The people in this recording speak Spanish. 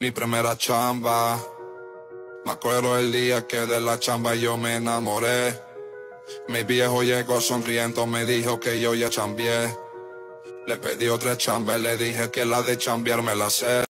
Mi primera chamba. Me acuerdo el día que de la chamba yo me enamoré. Mi viejo llegó sonriendo, me dijo que yo ya chambié. Le pedí otra chamba y le dije que la de chambear me la sé.